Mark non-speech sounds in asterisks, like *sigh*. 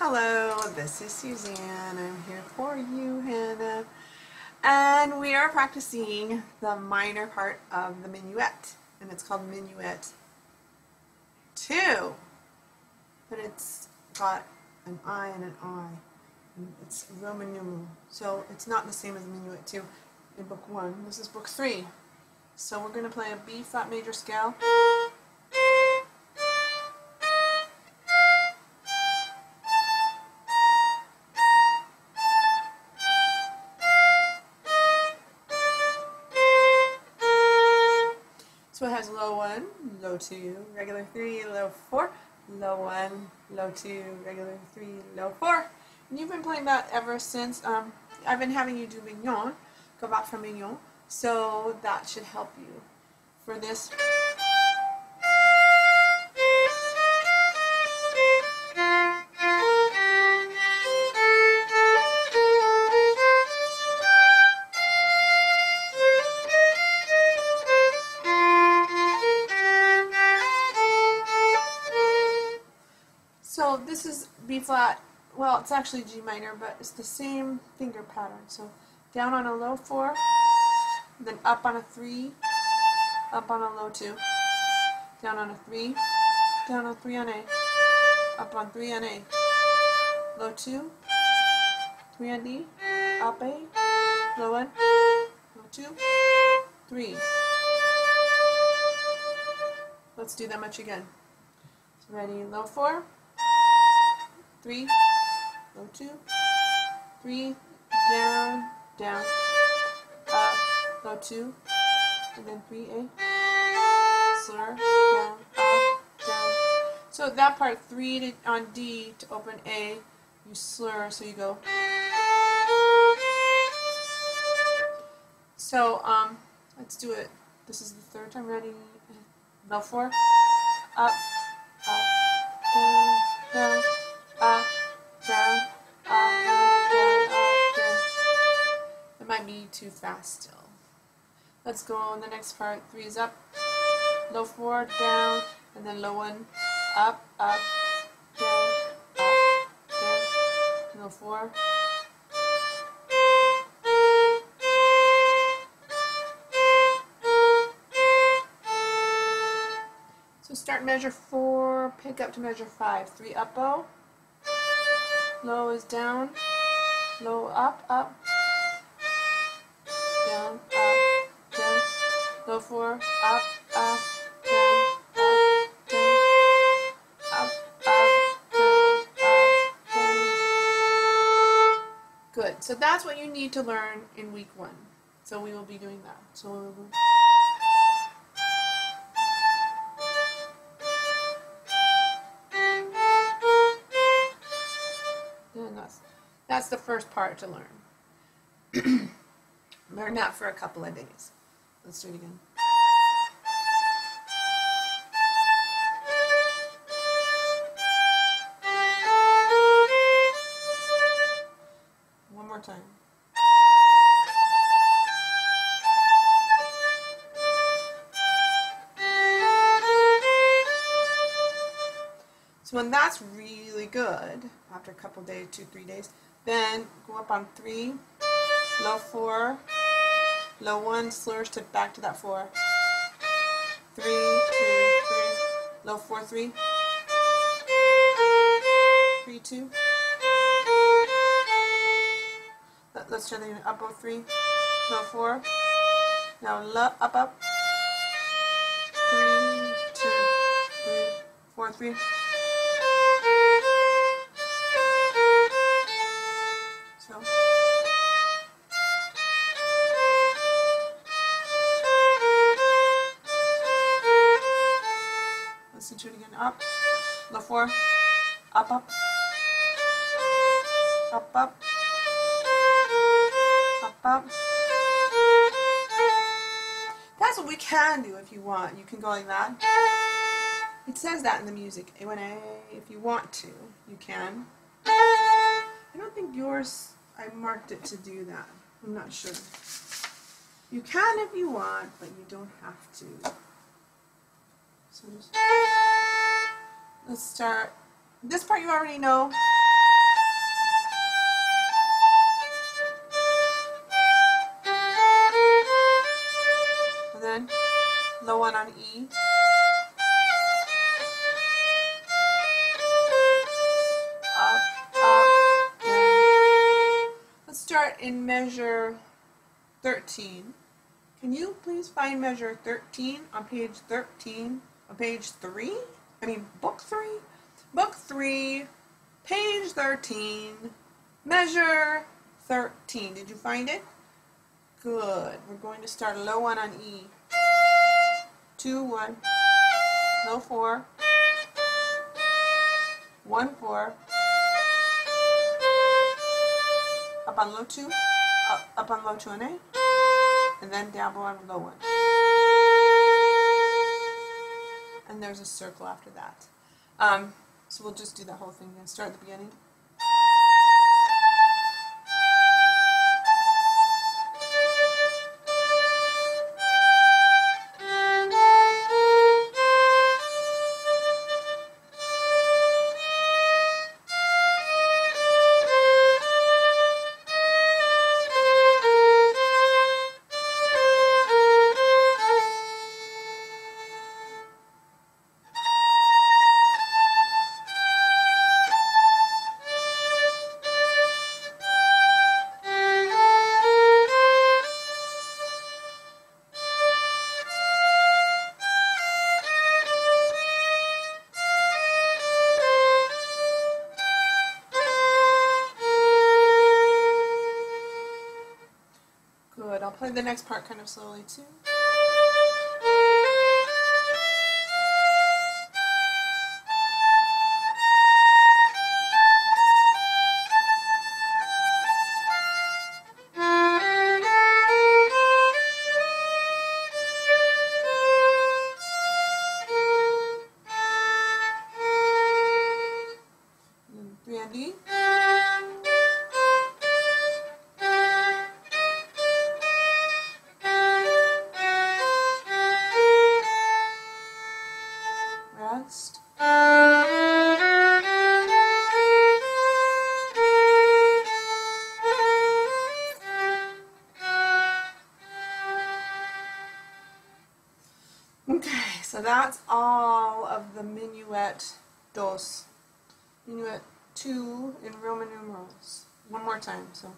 Hello, this is Suzanne. I'm here for you, Hannah. And we are practicing the minor part of the minuet. And it's called Minuet 2. But it's got an I and an I. And it's Roman numeral. So it's not the same as Minuet 2 in book 1. This is book 3. So we're going to play a B flat major scale. So it has low 1, low 2, regular 3, low 4, low 1, low 2, regular 3, low 4. And you've been playing that ever since. Um, I've been having you do mignon, go back from mignon, so that should help you. For this So this is B flat, well it's actually G minor, but it's the same finger pattern. So down on a low 4, then up on a 3, up on a low 2, down on a 3, down on 3 on A, up on 3 on A, low 2, 3 on D, up A, low 1, low 2, 3. Let's do that much again. Ready, low 4, three, low two, three, down, down, up, low two, and then three A, slur, down, up, down. So that part, three to, on D to open A, you slur, so you go. So, um, let's do it. This is the third time, ready, low four, up, up, down, down, up, down, up, down, up, down. It might be too fast still. Let's go on the next part. Three is up, low four, down, and then low one, up, up, down, up, down, low four. So start measure four, pick up to measure five. Three up bow. Low is down. Low up, up. Down, up, down. Low four, up, up, down, up, down. Up, up, down, up, down. Good. So that's what you need to learn in week one. So we will be doing that. So that's, the first part to learn. *clears throat* learn that for a couple of days. Let's do it again. One more time. So when that's really good, after a couple days, two, three days, then go up on three, low four, low one, slurs to back to that four. Three, two, three, low four, three, three, two. Let, us try the up bow three, low four. Now low, up, up. Three, two, three, four, three. Up, low four, up, up, up, up, up, up. That's what we can do if you want. You can go like that. It says that in the music. When I, if you want to, you can. I don't think yours, I marked it to do that. I'm not sure. You can if you want, but you don't have to. So just, Let's start. This part you already know. And then low one on E. Up, up, down. Let's start in measure 13. Can you please find measure 13 on page 13, on page 3? I mean, book 3? Book 3, page 13, measure 13. Did you find it? Good. We're going to start low one on E. Two, one, low four, one, four, up on low two, up, up on low two and A, and then down below on low one. And there's a circle after that. Um, so we'll just do the whole thing and start at the beginning. The next part kind of slowly too. Okay, so that's all of the minuet dos. Minuet 2 in Roman numerals. One more time, so.